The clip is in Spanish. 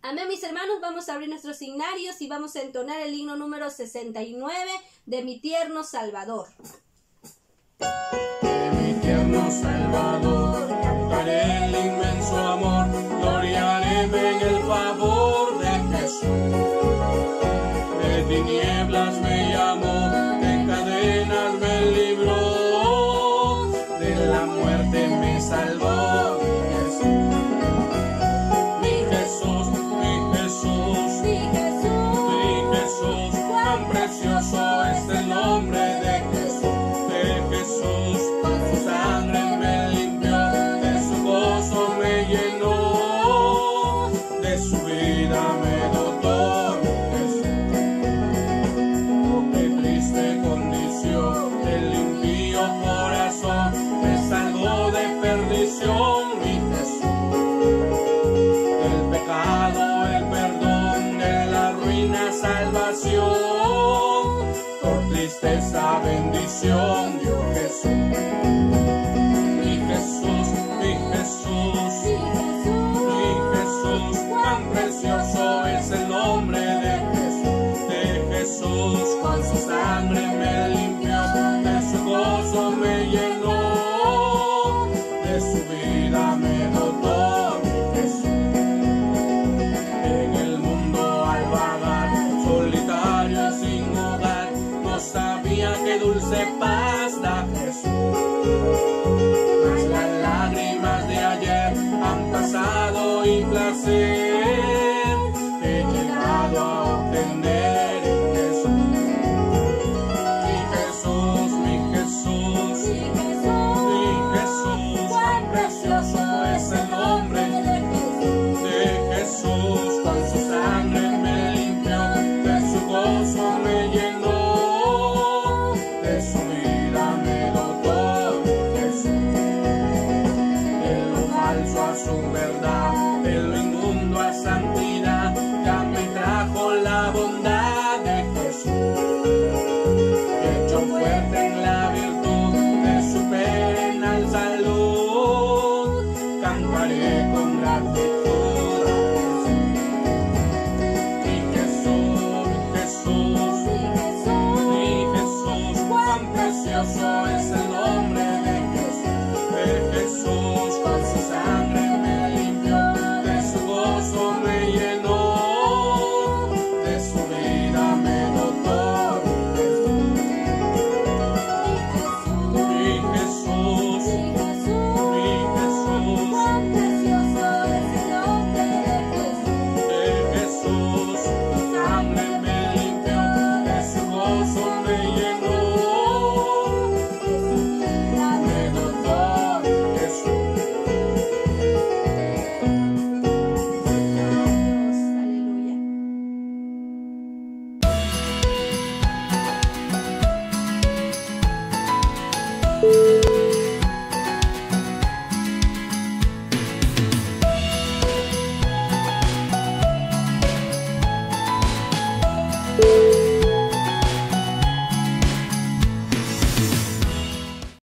Amén, mis hermanos, vamos a abrir nuestros signarios y vamos a entonar el himno número 69 de mi tierno Salvador. De mi tierno Salvador, cantaré el inmenso amor, gloriaré en el favor de Jesús. De tinieblas me llamó, precioso es el nombre de Jesús, de Jesús, su sangre me limpió, de su gozo me llenó, de su vida me dotó. Jesús. Oh, triste condición del impío corazón, me es el nombre de Jesús. De Jesús, con su sangre me limpió, de su gozo me llenó, de su vida me dotó. Jesús. En el mundo al vagar, solitario y sin hogar, no sabía qué dulce paz da Jesús. de combate.